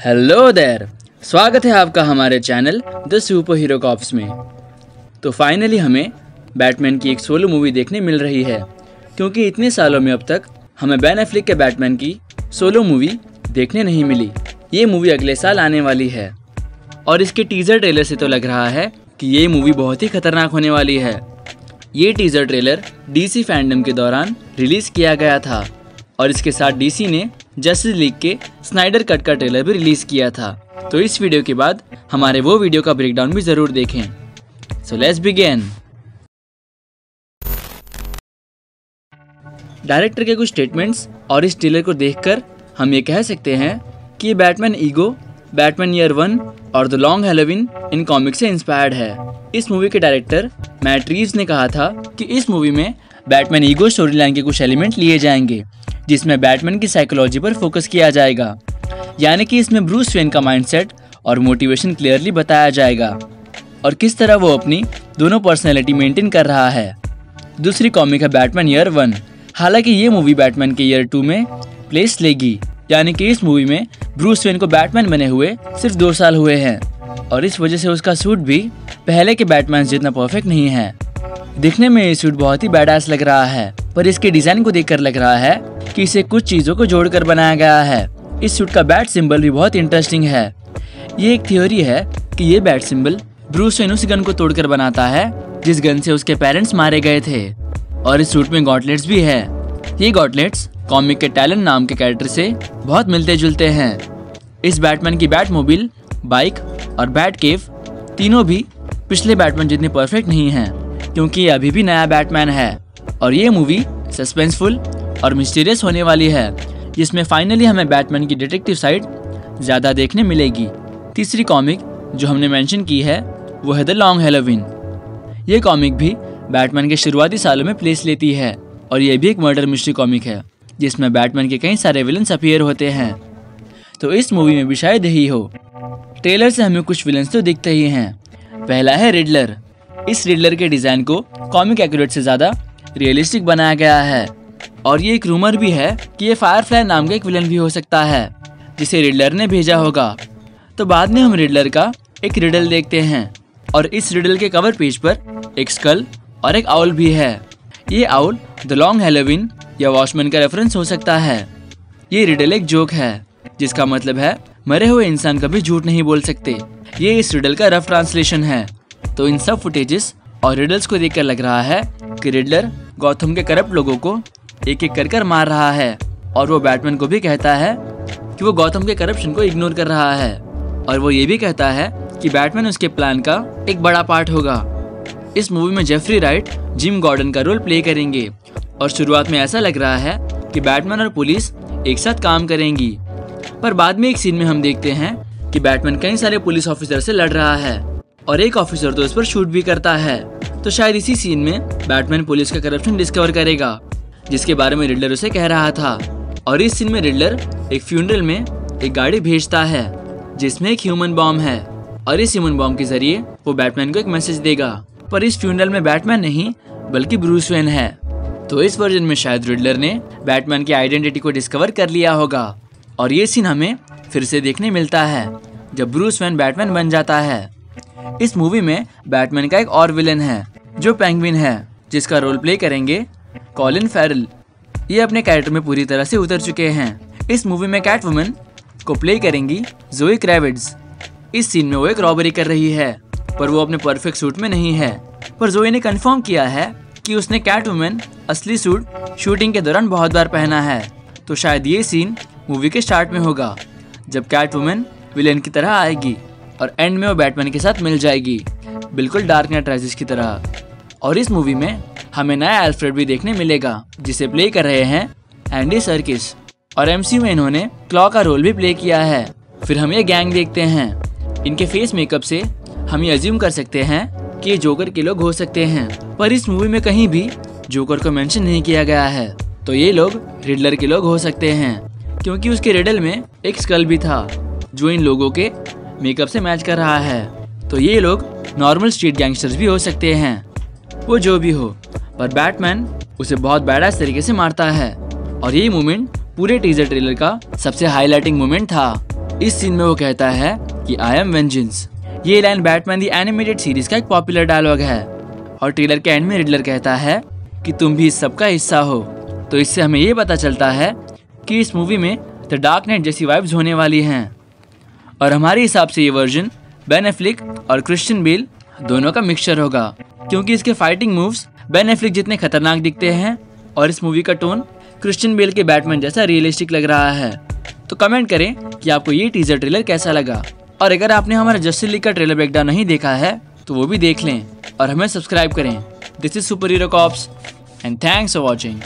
Hello देर स्वागत है आपका हमारे channel The Super Hero Cops में। तो फाइनली हमें बैटमैन की एक सोलो मूवी देखने मिल रही है। क्योंकि इतने सालों में अब तक हमें बैन एफ्लिक के बैटमैन की सोलो मूवी देखने नहीं मिली। ये मूवी अगले साल आने वाली है। और इसके टीज़र ट्रेलर से तो लग रहा है कि ये मूवी बहुत ही खतरनाक होने वाली है। ये टीज़र ट्रेलर डीसी फैंडम के दौरान रिलीज़ किया गया था। और इसके साथ डीसी ने जस्टिस लीग के स्नाइडर कट का ट्रेलर भी रिलीज़ किया था। तो इस वीडियो के बाद हमारे वो वीडियो का ब्रेकडाउन भी ज़रूर देखें। सो लेट्स बिगेन डायरेक्टर के कुछ स्टेटमेंट्स और इस ट्रेलर को देखकर हम ये कह सकते हैं कि Batman Ego Batman Year One और द लॉन्ग हेलोविन इन कॉमिक से इंस्पायर्ड है। इस मूवी के डायरेक्टर मैट रीव्स ने कहा था कि इस मूवी में बैटमैन ईगो स्टोरी लाइन के कुछ एलिमेंट लिए जाएँगे। जिसमें बैटमैन की साइकोलॉजी पर फोकस किया जाएगा। यानी कि इसमें ब्रूस वेन का माइंडसेट और मोटिवेशन क्लियरली बताया जाएगा। और किस तरह वो अपनी दोनों पर्सनैलिटी मेंटेन कर रहा है। दूसरी कॉमिक है बैटमैन ईयर वन हालाँकि ये मूवी बैटमैन के ईयर टू में प्लेस लेगी। यानी कि इस मूवी में ब्रूस वेन को बैटमैन बने हुए सिर्फ़ दो साल हुए हैं। और इस वजह से उसका सूट भी पहले के बैटमैन जितना परफेक्ट नहीं है। दिखने में ये सूट बहुत ही बैडास लग रहा है। पर इसके डिज़ाइन को देखकर लग रहा है कि इसे कुछ चीज़ों को जोड़कर बनाया गया है। इस सूट का बैट सिंबल भी बहुत इंटरेस्टिंग है। ये एक थ्योरी है कि ये बैट सिंबल ब्रूस वेन उस गन को तोड़कर बनाता है, जिस गन से उसके पेरेंट्स मारे गए थे। और इस सूट में गॉटलेट्स भी है। ये गॉटलेट्स कॉमिक के टैलेंट नाम के कैरेक्टर से बहुत मिलते जुलते हैं। इस बैटमैन की बैट मोबिल बाइक और बैट केव तीनों भी पिछले बैटमैन जितने परफेक्ट नहीं हैं, क्योंकि ये अभी भी नया बैटमैन है। और ये मूवी सस्पेंसफुल और मिस्टीरियस होने वाली है, जिसमें फाइनली हमें बैटमैन की डिटेक्टिव साइड ज़्यादा देखने मिलेगी। तीसरी कॉमिक जो हमने मेंशन की है, वो है द लॉन्ग हेलोविन ये कॉमिक भी बैटमैन के शुरुआती सालों में प्लेस लेती है, और ये भी एक मर्डर मिस्ट्री कॉमिक है, जिसमें बैटमैन के कई सारे विलन्स अपीयर होते हैं। तो इस मूवी में भी शायद यही हो। ट्रेलर से हमें कुछ विलन्स तो दिखते ही हैं। पहला है रिडलर इस रिडलर के डिज़ाइन को कॉमिक एक्यूरेट से ज़्यादा रियलिस्टिक बनाया गया है। और ये एक रूमर भी है कि ये फायरफ्लाई नाम का एक विलन भी हो सकता है, जिसे रिडलर ने भेजा होगा। तो बाद में हम रिडलर का एक रिडल देखते हैं और इस रिडल के कवर पेज पर एक स्कल और एक आउल भी है। ये आउल द लॉन्ग हेलोविन या वॉचमैन का रेफरेंस हो सकता है। ये रिडल एक जोक है, जिसका मतलब है मरे हुए इंसान कभी झूठ नहीं बोल सकते। ये इस रिडल का रफ ट्रांसलेशन है। तो इन सब फुटेजेस और रिडल्स को देखकर लग रहा है कि रिडलर गौतम के करप्ट लोगों को एक एक कर कर मार रहा है। और वो बैटमैन को भी कहता है कि वो गौतम के करप्शन को इग्नोर कर रहा है। और वो ये भी कहता है कि बैटमैन उसके प्लान का एक बड़ा पार्ट होगा। इस मूवी में जेफरी राइट, जिम गॉर्डन का रोल प्ले करेंगे। और शुरुआत में ऐसा लग रहा है कि बैटमैन और पुलिस एक साथ काम करेंगी। पर बाद में एक सीन में हम देखते हैं कि बैटमैन कई सारे पुलिस ऑफिसर से लड़ रहा है। और एक ऑफिसर तो उस पर शूट भी करता है। तो शायद इसी सीन में बैटमैन पुलिस का करप्शन डिस्कवर करेगा। जिसके बारे में रिडलर उसे कह रहा था। और इस सीन में रिडलर एक फ्यूनरल में एक गाड़ी भेजता है, जिसमें एक ह्यूमन बॉम्ब है। और इस ह्यूमन बॉम्ब के ज़रिए वो बैटमैन को एक मैसेज देगा। पर इस फ्यूनरल में बैटमैन नहीं, बल्कि ब्रूस वेन है। तो इस वर्जन में शायद रिडलर ने बैटमैन की आइडेंटिटी को डिस्कवर कर लिया होगा। और ये सीन हमें फिर से देखने मिलता है, जब ब्रूस वैन बैटमैन बन जाता है। इस मूवी में बैटमैन का एक और विलन है, जो पेंगविन है, जिसका रोल प्ले करेंगे कॉलिन फेरल, ये अपने कैरेक्टर में पूरी तरह से उतर चुके हैं। इस मूवी में कैट वुमन को प्ले करेंगी जोई क्रेविड्स इस सीन में वो एक रॉबरी कर रही है, पर वो अपने परफेक्ट सूट में नहीं है। पर जोई ने कंफर्म किया है कि उसने कैट वुमन असली सूट शूटिंग के दौरान बहुत बार पहना है। तो शायद ये सीन मूवी के स्टार्ट में होगा, जब कैट वुमन विलेन की तरह आएगी और एंड में वो बैटमैन के साथ मिल जाएगी। बिल्कुल डार्क नाइट राइजेस की तरह। और इस मूवी में हमें नया एल्फ्रेड भी देखने मिलेगा, जिसे प्ले कर रहे हैं एंडी सर्किस और एमसीयू में इन्होंने क्लॉ का रोल भी प्ले किया है। फिर हम ये गैंग देखते हैं। इनके फेस मेकअप से हम ये अज्यूम कर सकते हैं कि ये जोकर के लोग हो सकते हैं। पर इस मूवी में कहीं भी जोकर को मेंशन नहीं किया गया है। तो ये लोग रिडलर के लोग हो सकते हैं। क्योंकि उसके रिडल में एक स्कल भी था, जो इन लोगों के मेकअप से मैच कर रहा है। तो ये लोग नॉर्मल स्ट्रीट गैंगस्टर्स भी हो सकते हैं। वो जो भी हो। पर बैटमैन उसे बहुत बैडास तरीके से मारता है। और ये मोमेंट पूरे टीजर ट्रेलर का सबसे हाईलाइटिंग मोमेंट था। इस सीन में वो कहता है कि आई एम वेंजेंस ये line Batman the animated series का एक पॉपुलर डायलॉग है। और ट्रेलर के एंड में रिडलर कहता है कि तुम भी इस सब का हिस्सा हो। तो इससे हमें ये पता चलता है कि इस मूवी में द डार्क नाइट जैसी वाइब्स होने वाली हैं। और हमारे हिसाब से ये वर्जन बेन एफ्लिक और क्रिश्चियन बेल दोनों का मिक्सचर होगा। क्योंकि इसके फाइटिंग मूव्स बेन एफ्लिक जितने खतरनाक दिखते हैं और इस मूवी का टोन क्रिश्चियन बेल के बैटमैन जैसा रियलिस्टिक लग रहा है। तो कमेंट करें कि आपको ये टीजर ट्रेलर कैसा लगा? और अगर आपने हमारा जस्टिस लीग का ट्रेलर ब्रेकडाउन नहीं देखा है तो वो भी देख लें और हमें सब्सक्राइब करें। This is Super Hero Cops and thanks for watching